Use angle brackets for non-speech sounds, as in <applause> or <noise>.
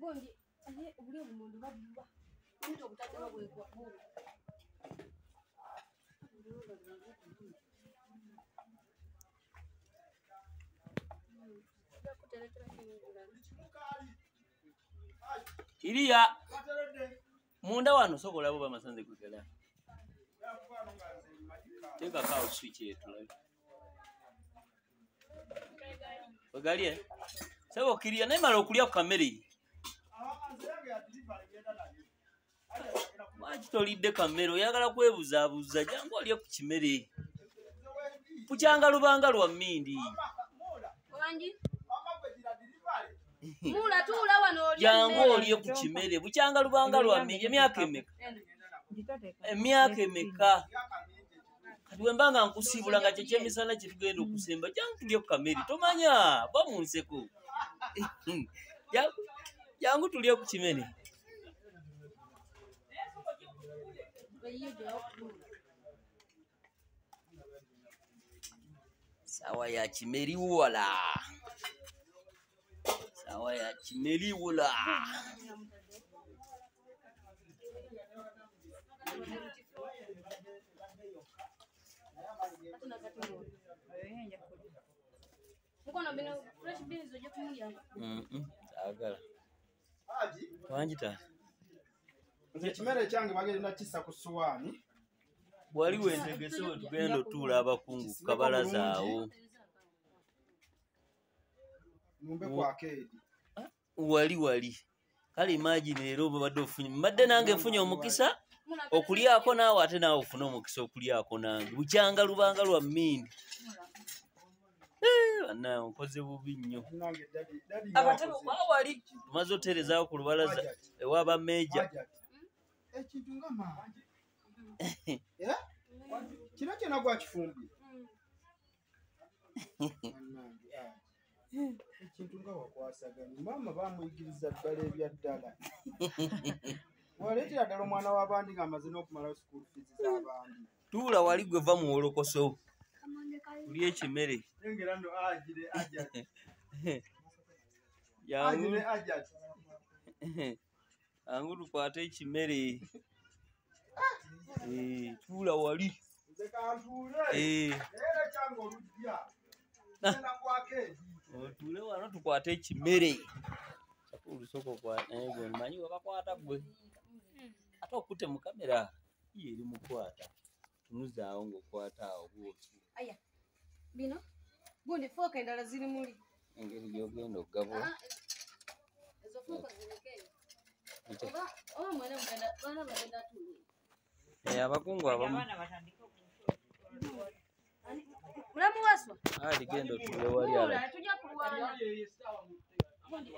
bonge aye obuli obumundu babubba omuntu obutadde babwekwa bungi iriya munda wano sokolabo bamasanze kutera tekakaawo swiki etulabe labi wegalye saba okirya naye mala okulya ku kamere lwaki tolidde kamere? Oyagala kwebuzaabuza jangu olye ku kimere kukyanga lubanga lwa mmindi olya jangu olye ku kimere. Bukyanga lubanga lwa mmindi. Emyaka emeka? Emyaka emeka kati wemba nga nkusiibula nga kyekyemisana kyetugenda okusemba jangu tulye ku kamere tomanya ba mu nseko <laughs> Jangu- tulye ku okutuula. sawa ya kimeriwola sawa ya kimeriwola Ate nakati muli. Mukono bino fresh beans ojja kumulyanga. Mm-mm, saagala wanjita nze ekimere ekyange bagenda kissa ku ssuwaani wali wentegese wetugenda otuula abakungu ku kabalaza awo numbe eri wali wali kale imagine era oba badde ofunye mbadde nange nfunye omukisa okulyako naawe ate naawe ofune omukisa okulyako nange. Bukyanga lubanga lwa mmindi Eh, bannange nkoze bubi nnyo. Tumaze oterezaawo ku lubalaza ewaba meja ekintu nga maanyi <laughs> Eh? kino kyona gwakifumbye. <laughs> ekintu nga wakwasaganya. Maama bamuyigiriza ddala ebya ddala <laughs> waleetera ddala omwana w'abandi ng'amaze n'okumala school fees z'abandi. Tuula wali gwe va muwolokoso tuli ekimere. <laughs> Yangu. Tukwate ekimere. Eh, tuula wali. Kantuule. Eh, era kyange olujja Ah. genda kwako eri otuule wano tukwate ekimere. Olusoko gwe manyi webakwata gwe. Ate okutte mu kamera ye eri mukwata tunuzaawo ngaokwata awo bwoti Aya. Bino? Gundi fooka endala ziri muli. engeri gyogenda okugabula Ah, bagenda tuula. eh, abakungu abamu. Mulamu waswa. ali genda otuule wali ala Tuula